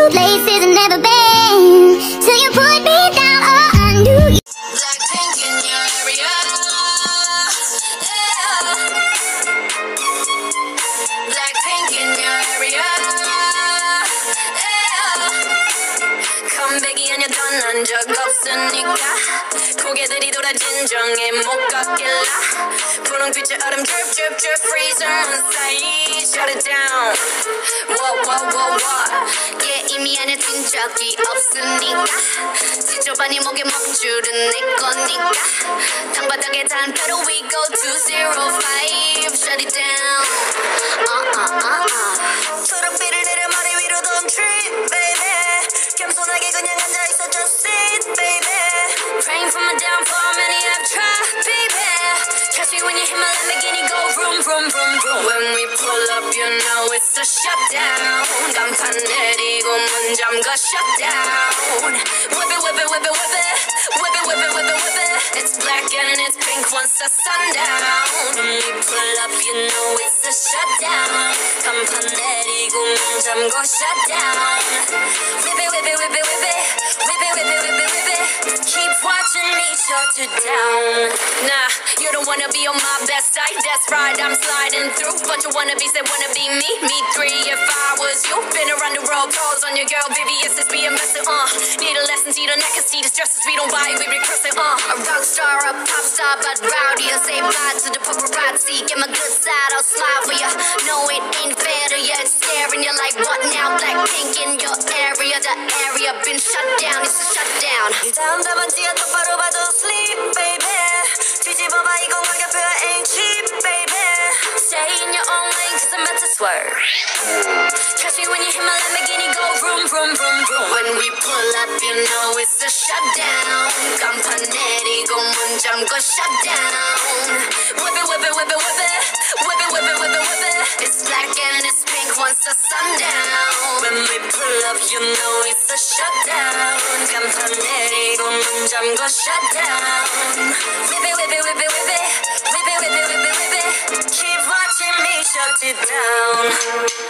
to places I've never been. Till you put me down or undo you. Black pink in your area. Yeah. In your area and 적 없으니까 고개들이 못 얼음 drip drip drip freezer Shut it down. Whoa whoa whoa whoa. 적이 없으니까. 지저분이 목에 먹줄은 내 거니까. 땅바닥에 단가로 we go to zero five When we pull up, you know it's a shutdown. 간판 내리고 문 잠가 shutdown. Whip it, whip it, whip it, whip it. Whip it, whip it, whip it, whip it. It's black and it's pink once the sundown. When we pull up, you know it's a shutdown. 간판 내리고 문 잠가 shutdown. Whip it, whip it, whip it, whip it. Whip it, whip it, whip it, whip it. Keep watching me shut you down. Be on my best side. That's right, I'm sliding through. Bunch of wannabes that wanna be me. Me three if I was you. Been around the world, calls on your girl, baby. It's just being messy, uh. Need a lesson, see the neck see the stresses we don't buy, we recurse it, uh. A rock star, a pop star, but rowdy. I say bye to the paparazzi. Get my good side, I'll smile for ya. No, it ain't fair to ya. It's staring you like what now? Blackpink in your area. The area been shut down, it's a shutdown. Catch me when you hit my Lamborghini go vroom, vroom, vroom, vroom. When we pull up, you know it's a shutdown. Campanelli, go on, go shut down. Whip it, whip it, whip it, whip it. Whip it, whip it, whip it, whip it. It's black and it's pink once the sun down. When we pull up, you know it's a shutdown. Campanelli, go on, go shut down. Whip it, whip it, whip it, whip it. Whip it, whip it, whip it. Thank you.